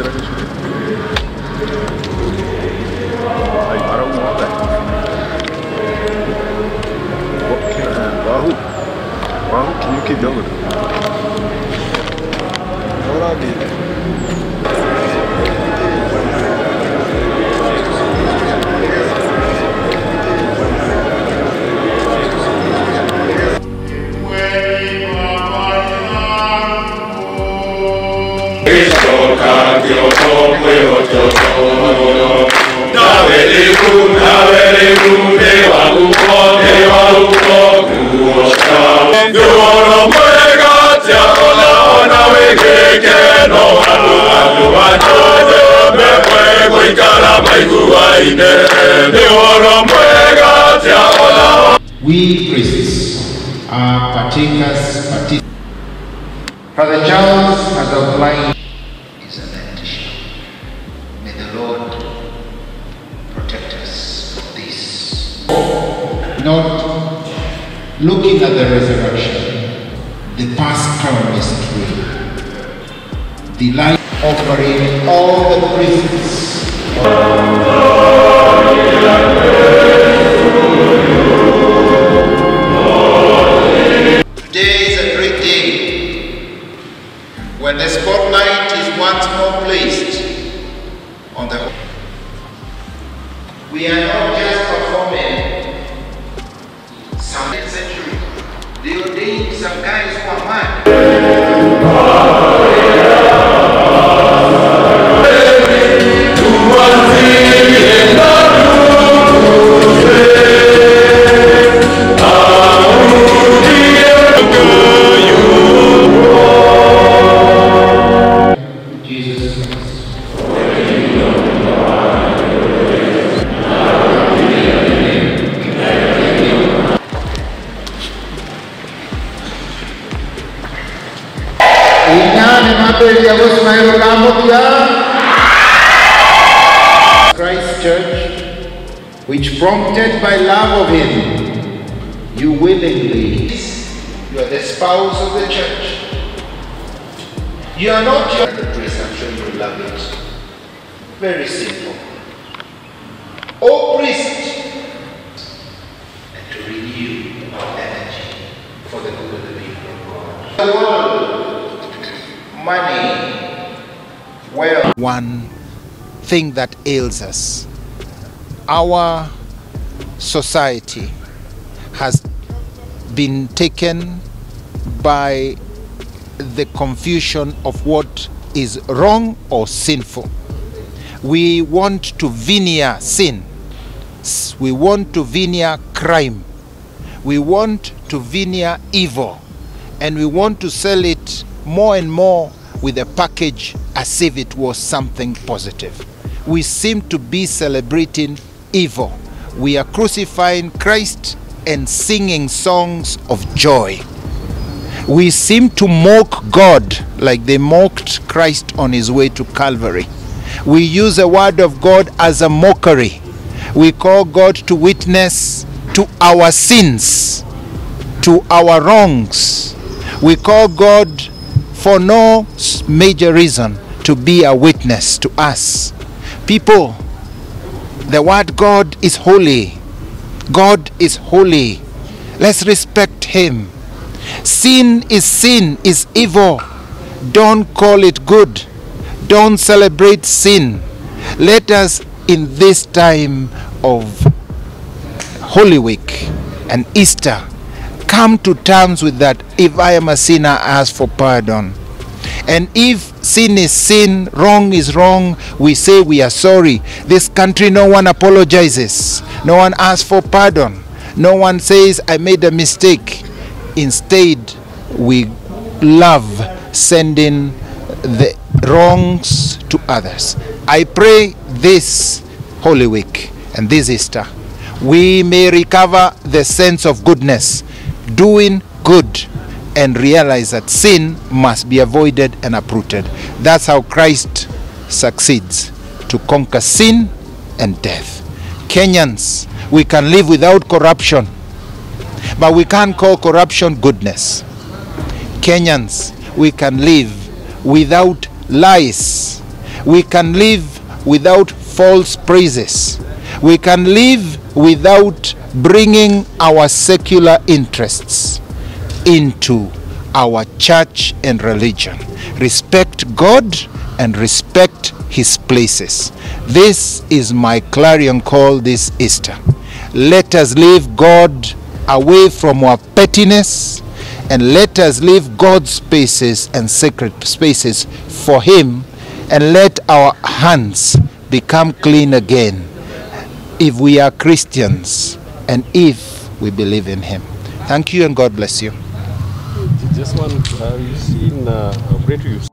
A gente vê. Aí para o nó, velho. Barro. Barro que deu, mano. Maravilha. Ah, are partakers, partic- Father Charles has outlined is a lentition. May the Lord protect us from this. Not looking at the resurrection, the Paschal mystery, the life offering all the priests Today day when the spotlight is once more placed on the. We are not just Christ Church, which prompted by love of Him, you willingly, you are the spouse of the church. You are not your the I'm sure you love it. Very simple. O priest, and to renew our energy for the good of the people of God. Money. One thing that ails us. Our society has been taken by the confusion of what is wrong or sinful. We want to veneer sin. We want to veneer crime. We want to veneer evil. And we want to sell it more and more with a package as if it was something positive. We seem to be celebrating evil. We are crucifying Christ and singing songs of joy. We seem to mock God like they mocked Christ on his way to Calvary. We use the word of God as a mockery. We call God to witness to our sins, to our wrongs. We call God for no major reason to be a witness to us. People, the word God is holy. God is holy. Let's respect him. Sin is sin, is evil. Don't call it good. Don't celebrate sin. Let us, in this time of Holy Week and Easter, come to terms with that. If I am a sinner, ask for pardon. And if sin is sin, wrong is wrong, we say we are sorry. This country, no one apologizes, no one asks for pardon, no one says, I made a mistake. Instead, we love sending the wrongs to others. I pray this Holy Week and this Easter, we may recover the sense of goodness, doing good, and realize that sin must be avoided and uprooted. That's how Christ succeeds to conquer sin and death. Kenyans, we can live without corruption, but we can't call corruption goodness. Kenyans, we can live without lies, We can live without false praises. We can live without bringing our secular interests into our church and religion. Respect God and respect His places. This is my clarion call this Easter. Let us leave God away from our pettiness and let us leave God's spaces and sacred spaces for Him and let our hands become clean again if we are Christians and if we believe in Him. Thank you and God bless you. Just one, uh, you seen uh,